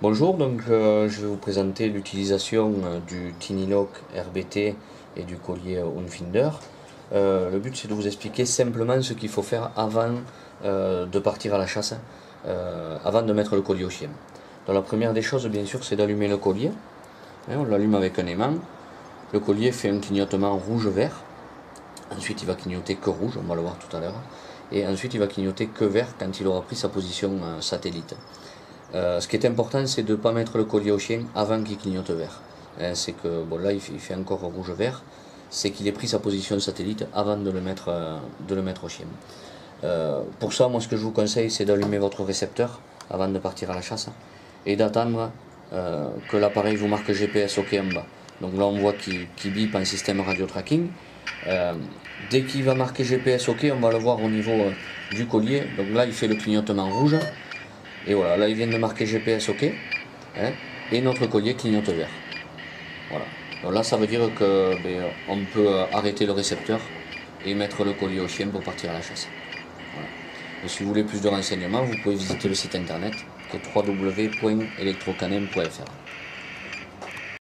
Bonjour, donc euh, je vais vous présenter l'utilisation euh, du Tiniloc RBT et du collier Unfinder. Euh, le but c'est de vous expliquer simplement ce qu'il faut faire avant de partir à la chasse, avant de mettre le collier au chien. Donc la première des choses bien sûr c'est d'allumer le collier. Hein, on l'allume avec un aimant. Le collier fait un clignotement rouge-vert. Ensuite il va clignoter que rouge, on va le voir tout à l'heure. Et ensuite il va clignoter que vert quand il aura pris sa position satellite. Euh, ce qui est important, c'est de ne pas mettre le collier au chien avant qu'il clignote vert. Hein, c'est que, bon là il fait, encore rouge-vert, c'est qu'il ait pris sa position satellite avant de le mettre, euh, de le mettre au chien. Euh, pour ça, moi ce que je vous conseille, c'est d'allumer votre récepteur avant de partir à la chasse et d'attendre que l'appareil vous marque GPS OK en bas. Donc là on voit qu'il bip en système radio tracking. dès qu'il va marquer GPS OK, on va le voir au niveau du collier. Donc là il fait le clignotement rouge. Et voilà, là ils viennent de marquer GPS OK. Hein, et notre collier clignote vert. Voilà. Donc là ça veut dire que ben, on peut euh, arrêter le récepteur et mettre le collier au chien pour partir à la chasse. Et si vous voulez plus de renseignements, vous pouvez visiter le site internet qui www.electrocanem.fr.